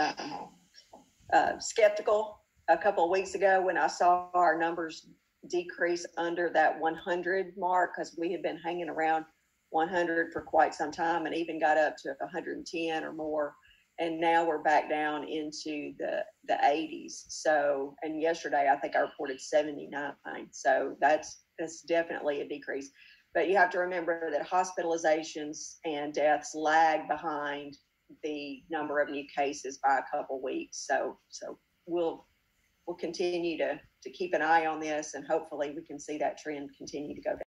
um, uh, skeptical a couple of weeks ago when I saw our numbers decrease under that 100 mark because we had been hanging around 100 for quite some time and even got up to 110 or more. And now we're back down into the the 80s so and yesterday i think i reported 79 so that's that's definitely a decrease. But you have to remember that hospitalizations and deaths lag behind the number of new cases by a couple weeks. So so we'll we'll continue to to keep an eye on this and hopefully we can see that trend continue to go down